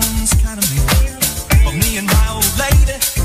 sounds kind of but me and my old lady.